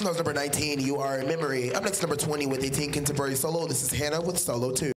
That was number 19, You Are A Memory. Up next, number 20 with 18 Contemporary Solo. This is Hannah with Solo 2.